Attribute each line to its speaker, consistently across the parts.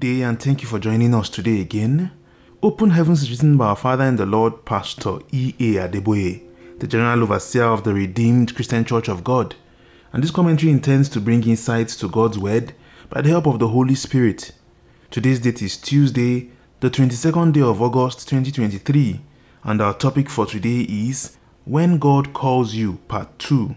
Speaker 1: day and thank you for joining us today again. Open Heavens is written by our Father in the Lord, Pastor E.A. Adeboye, the General Overseer of the Redeemed Christian Church of God. And this commentary intends to bring insights to God's Word by the help of the Holy Spirit. Today's date is Tuesday, the 22nd day of August 2023, and our topic for today is When God Calls You, Part 2.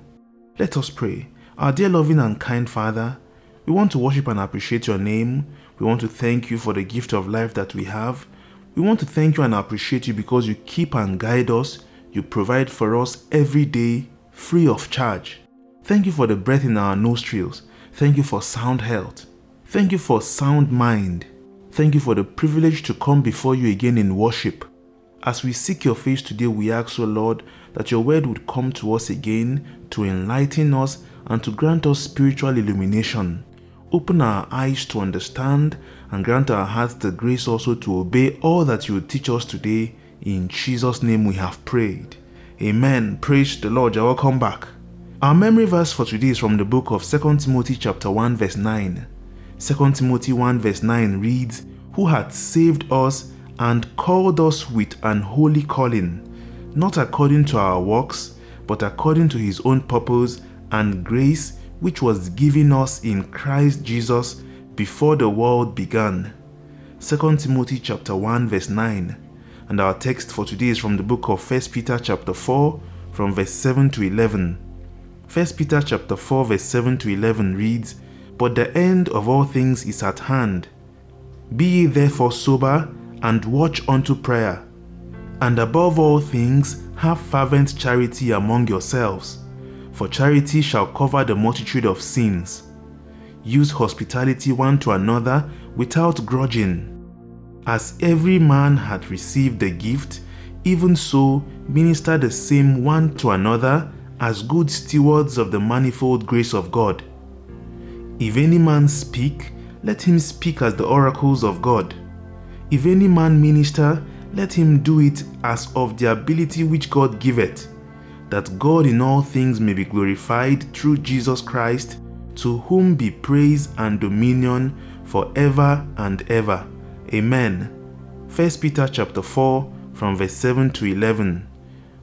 Speaker 1: Let us pray. Our dear loving and kind Father, we want to worship and appreciate your name. We want to thank you for the gift of life that we have. We want to thank you and appreciate you because you keep and guide us. You provide for us every day free of charge. Thank you for the breath in our nostrils. Thank you for sound health. Thank you for sound mind. Thank you for the privilege to come before you again in worship. As we seek your face today, we ask, O Lord, that your word would come to us again to enlighten us and to grant us spiritual illumination open our eyes to understand and grant our hearts the grace also to obey all that you teach us today. In Jesus' name we have prayed. Amen. Praise the Lord. You're welcome back. Our memory verse for today is from the book of 2 Timothy chapter 1 verse 9. 2 Timothy 1 verse 9 reads, Who hath saved us and called us with an holy calling, not according to our works, but according to his own purpose and grace which was given us in Christ Jesus before the world began. 2 Timothy chapter 1 verse 9. And our text for today is from the book of 1 Peter chapter 4 from verse 7 to 11. 1 Peter chapter 4 verse 7 to 11 reads, But the end of all things is at hand. Be ye therefore sober and watch unto prayer. And above all things, have fervent charity among yourselves for charity shall cover the multitude of sins. Use hospitality one to another without grudging. As every man hath received the gift, even so minister the same one to another as good stewards of the manifold grace of God. If any man speak, let him speak as the oracles of God. If any man minister, let him do it as of the ability which God giveth that God in all things may be glorified through Jesus Christ, to whom be praise and dominion forever and ever. Amen. 1 Peter chapter 4 from verse 7 to 11.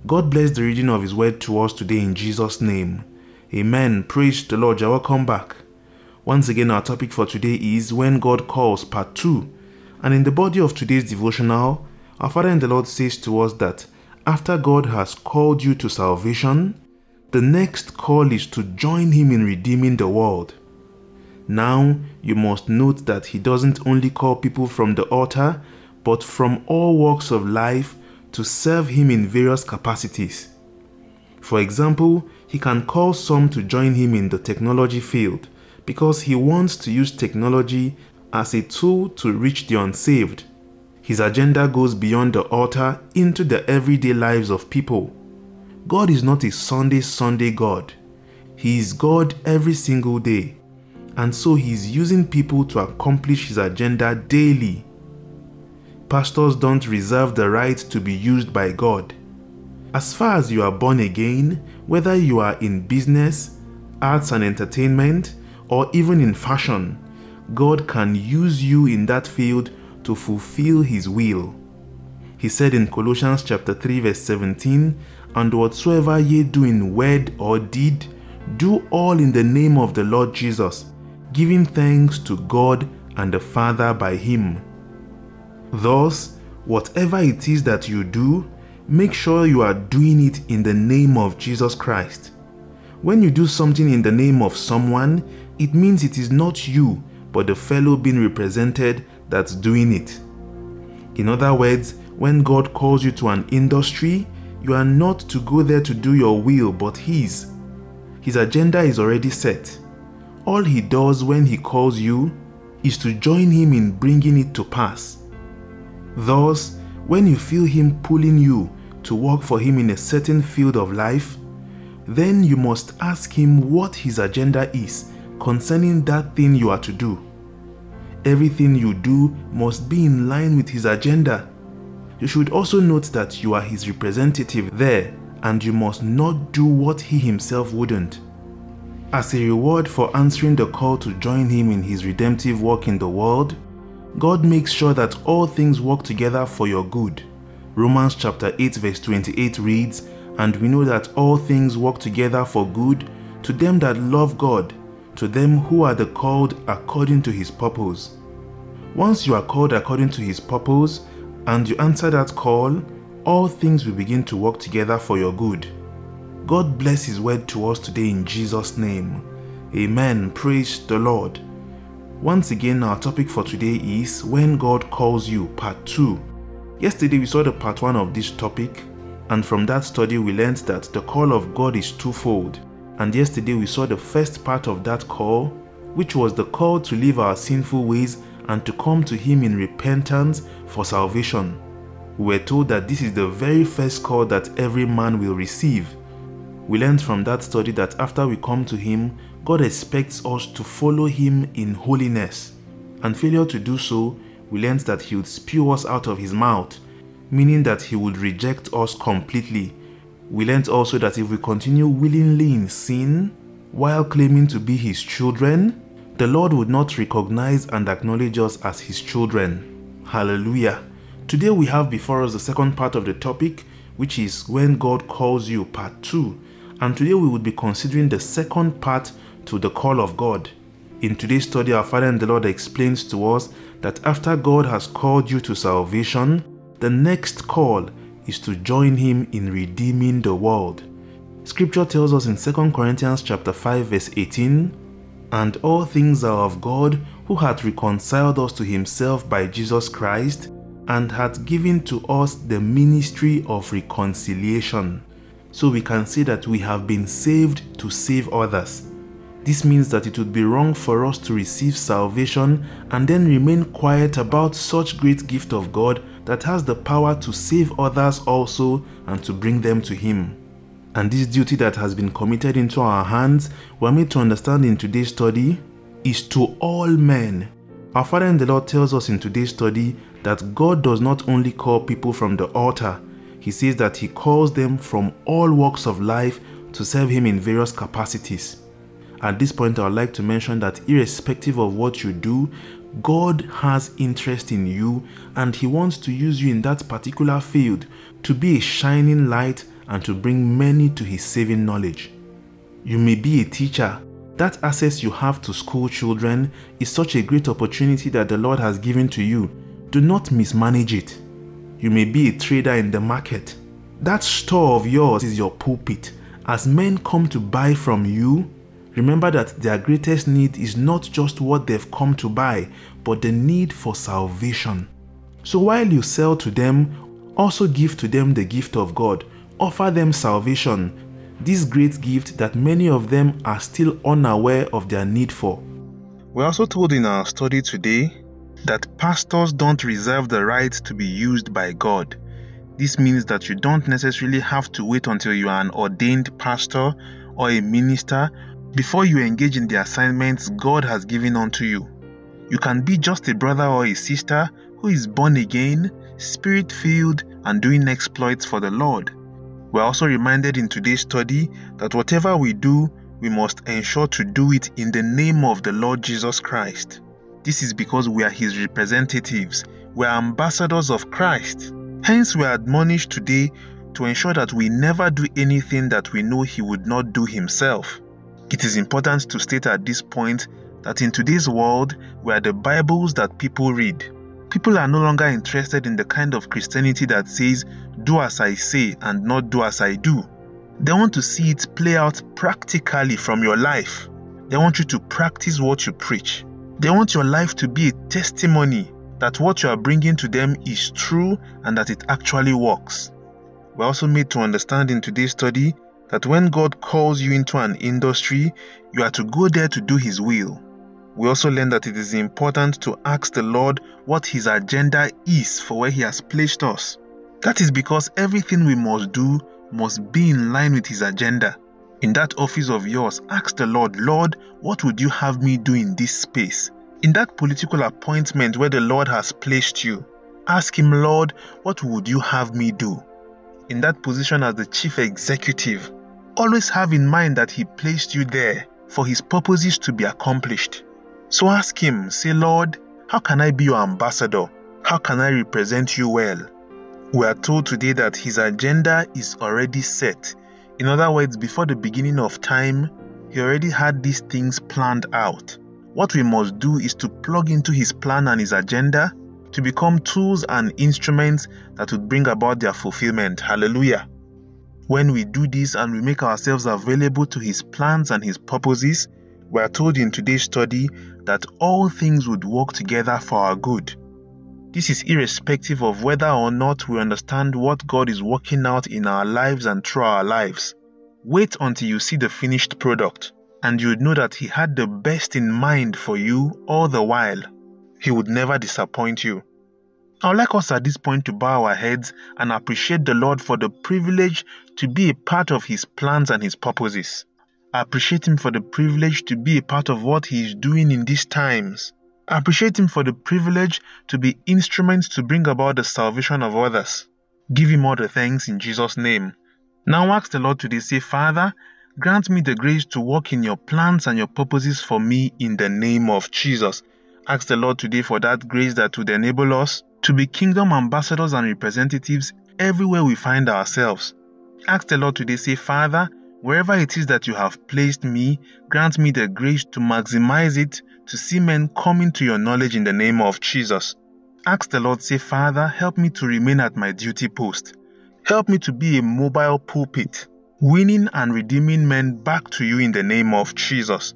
Speaker 1: God bless the reading of his word to us today in Jesus name. Amen. Praise the Lord. You're welcome back. Once again our topic for today is when God calls part 2. And in the body of today's devotional, our Father in the Lord says to us that after God has called you to salvation, the next call is to join Him in redeeming the world. Now, you must note that He doesn't only call people from the altar, but from all walks of life to serve Him in various capacities. For example, He can call some to join Him in the technology field because He wants to use technology as a tool to reach the unsaved his agenda goes beyond the altar into the everyday lives of people. God is not a Sunday Sunday God. He is God every single day. And so he is using people to accomplish his agenda daily. Pastors don't reserve the right to be used by God. As far as you are born again, whether you are in business, arts and entertainment, or even in fashion, God can use you in that field to fulfill his will. He said in Colossians chapter 3 verse 17, And whatsoever ye do in word or deed, do all in the name of the Lord Jesus, giving thanks to God and the Father by him. Thus, whatever it is that you do, make sure you are doing it in the name of Jesus Christ. When you do something in the name of someone, it means it is not you, but the fellow being represented that's doing it. In other words, when God calls you to an industry, you are not to go there to do your will but His. His agenda is already set. All He does when He calls you is to join Him in bringing it to pass. Thus, when you feel Him pulling you to work for Him in a certain field of life, then you must ask Him what His agenda is concerning that thing you are to do. Everything you do must be in line with his agenda. You should also note that you are his representative there and you must not do what he himself wouldn't. As a reward for answering the call to join him in his redemptive work in the world, God makes sure that all things work together for your good. Romans chapter 8 verse 28 reads, And we know that all things work together for good to them that love God, to them who are the called according to his purpose. Once you are called according to his purpose and you answer that call, all things will begin to work together for your good. God bless his word to us today in Jesus' name. Amen. Praise the Lord. Once again, our topic for today is When God Calls You, Part 2. Yesterday, we saw the part 1 of this topic, and from that study, we learned that the call of God is twofold. And yesterday, we saw the first part of that call, which was the call to leave our sinful ways and to come to Him in repentance for salvation. We were told that this is the very first call that every man will receive. We learned from that study that after we come to Him, God expects us to follow Him in holiness. And failure to do so, we learned that He would spew us out of His mouth, meaning that He would reject us completely. We learned also that if we continue willingly in sin while claiming to be His children, the Lord would not recognize and acknowledge us as His children. Hallelujah. Today we have before us the second part of the topic, which is When God Calls You, Part 2. And today we would be considering the second part to the call of God. In today's study, our Father and the Lord explains to us that after God has called you to salvation, the next call is to join him in redeeming the world. Scripture tells us in 2 Corinthians chapter 5 verse 18, and all things are of God who hath reconciled us to himself by Jesus Christ and hath given to us the ministry of reconciliation. So we can say that we have been saved to save others. This means that it would be wrong for us to receive salvation and then remain quiet about such great gift of God that has the power to save others also and to bring them to Him. And this duty that has been committed into our hands, we're made to understand in today's study, is to all men. Our Father in the Lord tells us in today's study that God does not only call people from the altar, He says that He calls them from all walks of life to serve Him in various capacities. At this point, I would like to mention that irrespective of what you do, God has interest in you and He wants to use you in that particular field to be a shining light and to bring many to His saving knowledge. You may be a teacher. That access you have to school children is such a great opportunity that the Lord has given to you. Do not mismanage it. You may be a trader in the market. That store of yours is your pulpit. As men come to buy from you, Remember that their greatest need is not just what they've come to buy, but the need for salvation. So while you sell to them, also give to them the gift of God. Offer them salvation, this great gift that many of them are still unaware of their need for. We're also told in our study today that pastors don't reserve the right to be used by God. This means that you don't necessarily have to wait until you are an ordained pastor or a minister before you engage in the assignments God has given unto you. You can be just a brother or a sister who is born again, spirit filled, and doing exploits for the Lord. We're also reminded in today's study that whatever we do, we must ensure to do it in the name of the Lord Jesus Christ. This is because we are His representatives, we are ambassadors of Christ. Hence, we are admonished today to ensure that we never do anything that we know He would not do Himself. It is important to state at this point that in today's world, we are the Bibles that people read. People are no longer interested in the kind of Christianity that says, do as I say and not do as I do. They want to see it play out practically from your life. They want you to practice what you preach. They want your life to be a testimony that what you are bringing to them is true and that it actually works. We're also made to understand in today's study that when God calls you into an industry, you are to go there to do His will. We also learn that it is important to ask the Lord what His agenda is for where He has placed us. That is because everything we must do must be in line with His agenda. In that office of yours, ask the Lord, Lord, what would you have me do in this space? In that political appointment where the Lord has placed you, ask Him, Lord, what would you have me do? In that position as the chief executive, always have in mind that He placed you there for His purposes to be accomplished. So ask Him, say, Lord, How can I be your ambassador? How can I represent you well? We are told today that his agenda is already set. In other words, before the beginning of time, he already had these things planned out. What we must do is to plug into his plan and his agenda to become tools and instruments that would bring about their fulfillment. Hallelujah. When we do this and we make ourselves available to his plans and his purposes, we are told in today's study that all things would work together for our good. This is irrespective of whether or not we understand what God is working out in our lives and through our lives. Wait until you see the finished product, and you would know that He had the best in mind for you all the while. He would never disappoint you. I would like us at this point to bow our heads and appreciate the Lord for the privilege to be a part of His plans and His purposes. I appreciate Him for the privilege to be a part of what He is doing in these times. I appreciate Him for the privilege to be instruments to bring about the salvation of others. Give Him all the thanks in Jesus' name. Now ask the Lord today, say, Father, grant me the grace to walk in your plans and your purposes for me in the name of Jesus. Ask the Lord today for that grace that would enable us to be kingdom ambassadors and representatives everywhere we find ourselves. Ask the Lord today, say, Father, wherever it is that you have placed me, grant me the grace to maximize it to see men coming to your knowledge in the name of Jesus. Ask the Lord, say, Father, help me to remain at my duty post. Help me to be a mobile pulpit, winning and redeeming men back to you in the name of Jesus.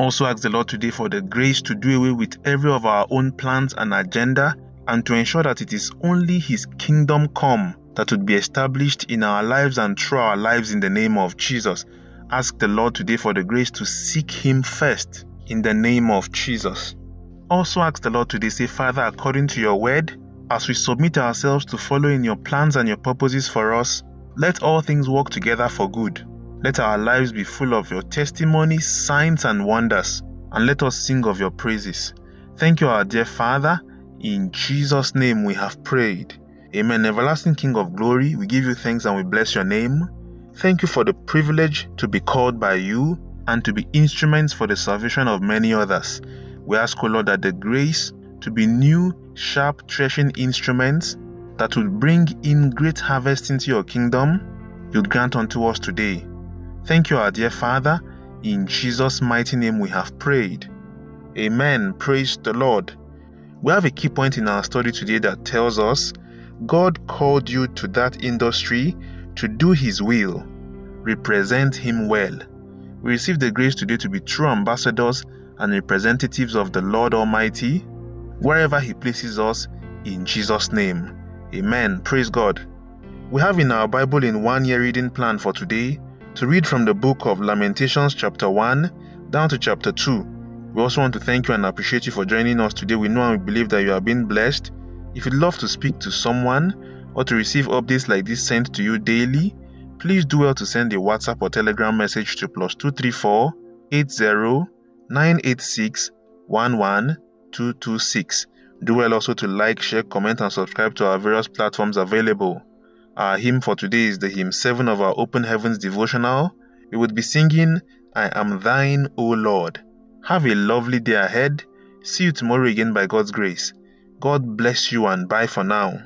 Speaker 1: Also, ask the Lord today for the grace to do away with every of our own plans and agenda and to ensure that it is only His kingdom come that would be established in our lives and through our lives in the name of Jesus. Ask the Lord today for the grace to seek Him first in the name of Jesus. Also ask the Lord today, say, Father, according to your word, as we submit ourselves to following your plans and your purposes for us, let all things work together for good. Let our lives be full of your testimonies, signs, and wonders, and let us sing of your praises. Thank you, our dear Father. In Jesus' name we have prayed. Amen. Everlasting King of glory, we give you thanks and we bless your name. Thank you for the privilege to be called by you and to be instruments for the salvation of many others. We ask, O Lord, that the grace to be new, sharp, threshing instruments that will bring in great harvest into your kingdom, you'd grant unto us today. Thank you, our dear Father. In Jesus' mighty name we have prayed. Amen. Praise the Lord. We have a key point in our study today that tells us God called you to that industry to do His will, represent Him well. We receive the grace today to be true ambassadors and representatives of the Lord Almighty wherever He places us in Jesus' name. Amen. Praise God. We have in our Bible in one year reading plan for today to read from the book of Lamentations, chapter 1 down to chapter 2. We also want to thank you and appreciate you for joining us today. We know and we believe that you have been blessed. If you'd love to speak to someone or to receive updates like this sent to you daily, please do well to send a WhatsApp or Telegram message to plus 234 80 986 11226. Do well also to like, share, comment, and subscribe to our various platforms available. Our hymn for today is the hymn 7 of our Open Heavens devotional. We would be singing, I am thine, O Lord. Have a lovely day ahead. See you tomorrow again by God's grace. God bless you and bye for now.